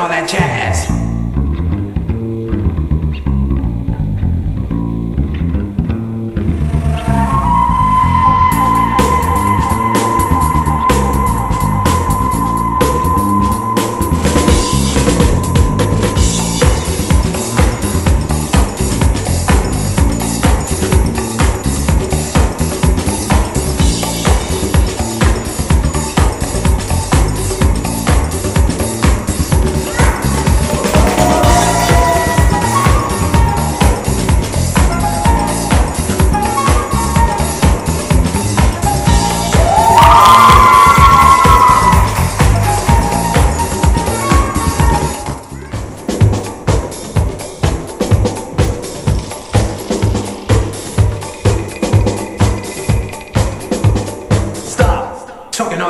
all that jazz.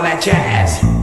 all that jazz.